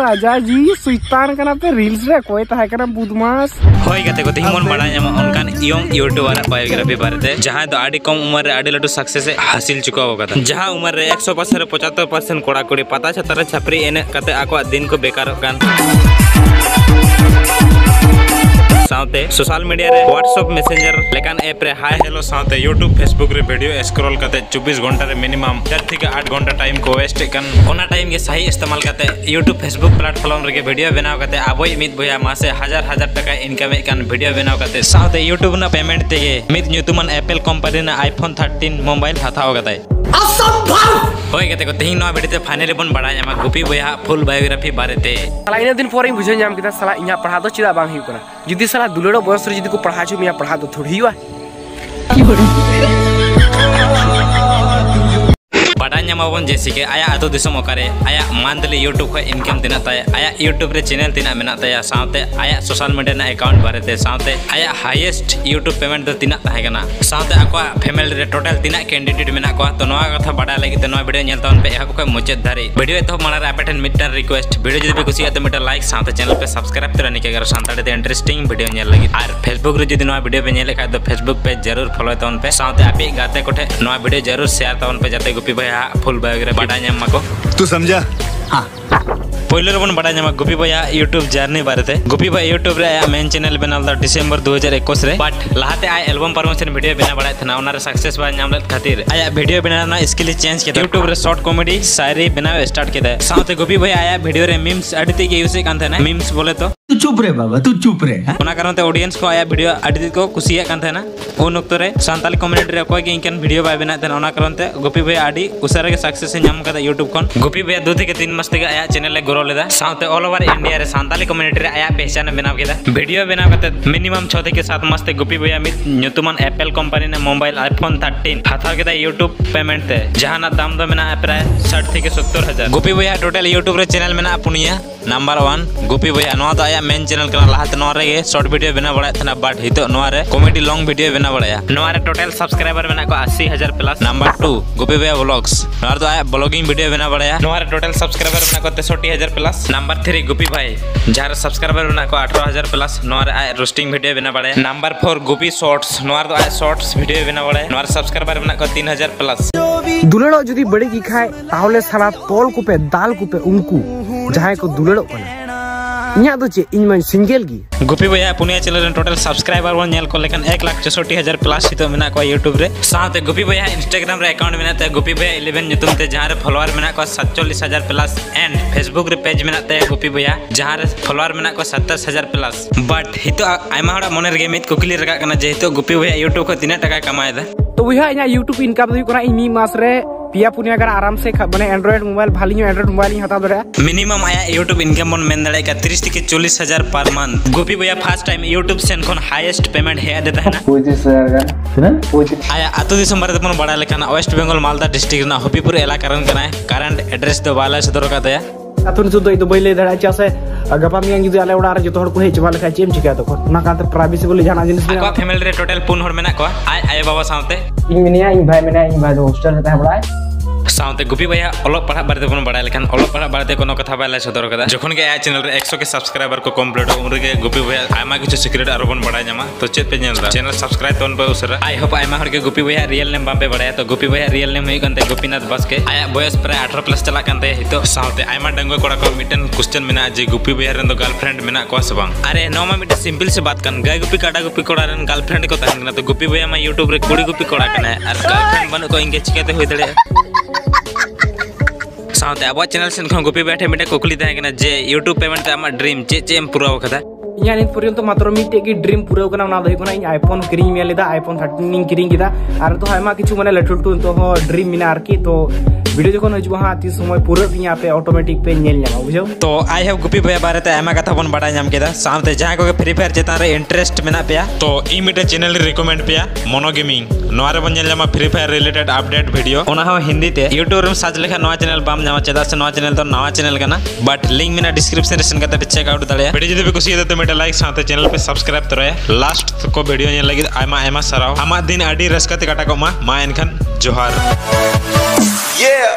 ᱨᱟᱡᱟ ᱡᱤ ᱥᱩᱭᱛᱟᱱ ᱠᱟᱱᱟ ᱯᱮ ᱨᱤᱞᱥ ᱨᱮ ᱠᱚᱭ ᱛᱟᱦᱮᱸ ᱠᱟᱱᱟ ᱵᱩᱫᱢᱟᱥ ᱦᱳᱭ ᱜᱟᱛᱮ ᱠᱚ ᱛᱮᱦᱮᱧ ᱵᱚᱱ ᱵᱟᱲᱟᱭ ᱧᱟᱢᱟ ᱚᱱᱠᱟᱱ ᱤᱭᱚᱝ ᱤᱭᱩᱴᱩᱵᱟᱨ ᱟᱜ ᱵᱟᱭᱳᱜᱨᱟᱯᱷᱤ ᱵᱟᱨᱮᱛᱮ ᱡᱟᱦᱟᱸᱭ ᱫᱚ ᱟᱹᱰᱤ ᱠᱚᱢ ᱩᱢᱮᱨ ᱨᱮ ᱟᱹᱰᱤ ᱞᱟᱹᱴᱩ ᱥᱟᱠᱥᱮᱥ ᱮ ᱦᱟᱹᱥᱤᱞ ᱪᱩᱠᱟᱹᱣ ᱟᱠᱟᱫᱟ ᱡᱟᱦᱟᱸ ᱩᱢᱮᱨ ᱨᱮ 100% ᱨᱮ 75% ᱠᱚᱲᱟ ᱠᱩᱲᱤ ᱯᱟᱛᱟ ᱪᱷᱟᱛᱟ ᱨᱮ ᱪᱷᱟᱯᱨᱤ ᱮᱱᱮᱡ ᱠᱟᱛᱮ ᱟᱠᱚᱣᱟᱜ ᱫᱤᱱ ᱠᱚ ᱵᱮᱠᱟᱨᱚᱜ ᱠᱟᱱ साउते सोशल मीडिया रे व्हाट्सएप मैसेंजर लेकिन ऐप रे हाय हेलो साउते यूट्यूब फेसबुक रे वीडियो स्क्रॉल करते 24 घंटा रे मिनिमम 4 থেকে 8 घंटा टाइम को वेस्ट कन ओना टाइम के सही इस्तेमाल करते यूट्यूब फेसबुक प्लेटफॉर्म रे वीडियो बनाव करते आबोय मित भया मासे हजार हजार टका इनकम कन वीडियो बनाव करते साउते यूट्यूब ना पेमेंट तेगे मित ᱧᱩᱛᱩᱢᱟᱱ एप्पल कंपनी ना आईफोन 13 मोबाइल हथाव करते असंभव होय गते को तेहिं नवा वीडियो फाइनली बन बड़ा ᱧᱟᱢᱟ गुपी बया फुल बायोग्राफी बारेते साला इन दिन पर बुझे नाम किदा साला इया पढ़ा दो चिदा बांग हिउ कना जुदी साला दुलेड़ो बयस रे जुदी को पढ़ा छु मिया पढ़ा दो थोड़ी हुआ बड़ा नामाबन जैसे कि आया अतो दिसम ओकारे आया मंथली यूट्यूब खो इनकम आया यूट्यूब रे चैनल तिना मेना ताया साथे आया सोशल मीडिया ना अकाउंट बारे साथे आया हाईएस्ट यूट्यूब पेमेंट दो तिना साथे फैमिली टोटल तिना कैंडिडेट को तो कथा बड़ा लगी तो नेल तन पे एहब को मुचेत धारी। वीडियो तो मारा आपेटन मिटर रिक्वेस्ट जदि कुसिया तो मिटर लाइक साथे चैनल पे सब्सक्राइब तो निके ते इंटरेस्टिंग लगी। और फेसबुक नवा वीडियो पे तो फेसबुक पे ज़रूर फॉलो तन पे साथे आपे गाते कोठे नवा वीडियो ज़रूर शेयर तन पे जाते गुपी भैया फुल बायोग्राफी बड़ा नाम को। तू समझा? हाँ। पहले बन बड़ा नाम गुपी भैया यूट्यूब जर्नी बारे गुपी भाई यूट्यूब रे मेन चैनल बनाल दा डिसेंबर 2021 रे। बट लहाते आय एल्बम प्रमोशन वीडियो बना बड़ा ओना रे सक्सेस बा नाम लेत खातिर। आया वीडियो बना स्किल चेंज के यूट्यूब रे शॉर्ट कॉमेडी शायरी बना स्टार्ट के साथे गुपी भाई आया वीडियो रे मीम्स अडिते के यूज़ कान थे मीम्स बोले तो। चुप रे बाबा, तू चुप रे मना कारण ते ऑडियंस को आया वीडियो अडित को खुशी है कान थेना उन वक्त रे संताल कम्युनिटी रे, कोई इनकन वीडियो बाय बिना देन ओना कारण ते गोपी भाई आडी उसर के सक्सेस नाम कदा YouTube कोन? गोपी भाई दो थे 3 मस्ते के आया चैनल ले ग्रो लेदा साथे ऑल ओवर इंडिया रे संताल कम्युनिटी रे आया पहचान बना केदा। वीडियो बना कते मिनिमम 6 थे के 7 मस्ते गोपी भाई अमित नतुमन एप्पल कंपनी ने मोबाइल आईफोन 13 फाथा केदा YouTube पेमेंट ते। जहाँ ना दाम दो बिना प्राय 60 थे के 70000 गोपी भाई टोटल YouTube रे चैनल में ना पुनिया। नंबर 1 गुपी आया मेन चैनल कना लाहत शॉर्ट वीडियो बना बड़ा बट हितो कॉमेडी लॉन्ग वीडियो बना बड़ा टोटल सब्सक्राइबर को 80000 प्लस नंबर टू गुपी दो आया ब्लॉगिंग वीडियो बना बड़ा टोटल सब्सक्राइबर को 63000 प्लस नंबर 3 गुपी भाई जहाँ सब्सक्राइबर को 18000 प्लस रोस्टिंग वीडियो बना बड़ा number four Gupi shorts shorts video बना बड़ा सब्सक्राइबर को 3000 प्लस दुलेड़ो जुदी बड़ी की खाए साला तोल को पे दाल को पे उनको। जहाँ को दुलेड़ो गुपी भैया पुनिया चैनल टोटल सब्सक्राइबर को लेकिन 1 लाख 64 हज़ार प्लस हितो मेना को यूट्यूब रे साथे गुपी भैया इंस्टाग्राम रे अकाउंट मेना ते गुपी भैया 11 nyutum ते जहाँ रे फॉलोअर मेना को 47 हज़ार प्लस एंड फेसबुक रे पेज ते गुपी भैया जहाँ रे फॉलोअर मेना को 27 हज़ार प्लस बट हितो मोने कुकली कना जे गुपी भैया यूट्यूब को तिना टका कमाए दा तो इnya यूट्यूब इनकम मास ᱯᱮᱭᱟ ᱯᱩᱱᱭᱟ ᱜᱟᱱ ᱟᱨᱟᱢ ᱥᱮ ᱢᱟᱱᱮ ᱮᱱᱰᱨᱚᱭᱮᱰ ᱢᱳᱵᱟᱭᱤᱞ ᱵᱷᱟᱞᱤ ᱧᱚᱜ ᱮᱱᱰᱨᱚᱭᱮᱰ ᱢᱳᱵᱟᱭᱤᱞ ᱤᱧ ᱦᱟᱛᱟᱣ ᱫᱟᱲᱮᱭᱟᱜᱼᱟ ᱢᱤᱱᱤᱢᱟᱢ ᱟᱭᱟᱜ ᱤᱭᱩᱴᱩᱵ ᱤᱱᱠᱟᱢ ᱵᱚᱱ ᱢᱮᱱ ᱫᱟᱲᱮᱭᱟᱜᱼᱟ 30 ᱛᱷᱮᱠᱮ 40 ᱦᱟᱡᱟর ᱯᱟᱨ ᱢᱟᱱᱛᱷ ᱜᱚᱯᱤ ᱵᱚᱭᱟ ᱯᱷᱟᱥᱴ ᱴᱟᱭᱤᱢ ᱤᱭᱩᱴᱩᱵ ᱥᱮᱱ ᱠᱷᱚᱱ ᱦᱟᱭᱮᱥᱴ ᱯᱮᱢᱮᱱᱴ ᱦᱮᱡ ᱟᱫᱮ ᱛᱟᱦᱮᱱᱟ 25000 ᱜᱟᱱ ᱛᱤᱱᱟᱹᱜ 25 ᱟᱭᱟᱜ ᱟᱛᱳ ᱫᱤᱥᱚᱢ ᱵᱟᱨᱮ ᱛᱮᱵᱚᱱ ᱵᱟᱲᱟᱭ ᱞᱮᱠᱷᱟᱱ ᱳᱭᱮᱥᱴ ᱵᱮᱝᱜᱚᱞ ᱢᱟᱞᱫᱟ ᱰᱤᱥᱴᱨᱤᱠᱴ ᱨᱮᱱᱟᱜ ᱦᱚᱵᱤᱯᱩᱨ ᱮᱞᱟᱠᱟ ᱨᱮᱱ ᱠᱟᱱᱟᱭ ᱠᱟᱨᱮᱱᱴ ᱮᱰᱨᱮᱥ ᱫᱚ ᱵᱟᱭ ᱞᱟᱹᱭ ᱥᱚᱫᱚᱨ ᱟᱠᱟᱫᱮᱭᱟ अतन सुधा तो बैल दड़ा गपा मियाँ जुदी आले ओडा जो हर को हेच बा लेखा चेम चिका तो ना कांत प्राइवेसी बोली जाना जिनिस को फैमिली रे टोटल पुन हर मेना को आय आय बाबा साथे इ मिनिया इ भाई मिनिया इ भाई दो हॉस्टल रे साथे गुपी भैया ओलग पढ़ा बारे तपन बड़ा लेखान ओलग पढ़ा बारे कोनो कथा बाले सदर कदा जखन के आय चैनल 100 के सब्सक्राइबर को कंप्लीट हो उनरे के गुपी भैया किछु सीक्रेट आरो बन बड़ा जमा तो चेत पे चैनल सब्सक्राइब तोन पे उसरा आई होप के गुपी भैया रियल नेम बापे बड़ा तो गुपी भैया रियल नेम हुई कंते गोपीनाथ बस के आया बयस प्राय 18 प्लस चला कंते हितो साथे डंगो कोड़ा को मिटन क्वेश्चन मेना जे गुपी भैया रेन गर्लफ्रेंड मेना से बांग। अरे नोमा मिटे सिंपल से बात कन गाय गुपी काटा गुपी कोड़ा रेन गर्लफ्रेंड को तहन तो गुपी भैया मा यूट्यूब रे कुड़ी गुपी कोड़ा कना और गर्लफ्रेंड बन को इंगे चिकेते होई दड़े ते आमा ड्रीम चे चे एम पूरा कदा इnya नित पर्यंत मात्र मिटे की ड्रीम पूरा कना ना दो कना इन आईफोन किरिंग में लेदा आईफोन 13 इन किरिंग किदा आर तो किछु माने लटु लटु ভিডিও যখন হইব হ্যাঁ তিন সময় পুরো ইয়া পে অটোমেটিক পে নিয়ে নামা বুঝো তো আই হ্যাভ গুপি ভাই বারে তে আয়মা কথা বন বাড়াই নাম কেদা সাথে যাহা কো ফ্রি ফায়ার চেতান রে ইন্টারেস্ট মেনা পেয়া তো ই মিটে চ্যানেল রিকমেন্ড পেয়া মনো গেমিং নোয়ারে বন জানলামা Free Fire related update video ওনা হাও হিন্দি তে ইউটিউব রে সার্চ লেখা নোয়া চ্যানেল বাম নামা চেদা से नवा चैनल तो नवा चैनल का ना बट लिंक मेरा डिस्क्रिप्शन रे सेंड करते पे चेक आउट दले वीडियो जदि पे कुछ तो मेटा लाइक साथे चैनल पे सब्सक्राइब तोरे लास्ट को वीडियो ने लगी आमा आमा सराव आमा दिन आडी रसकत काटा को मा मा इनखन जोहार yeah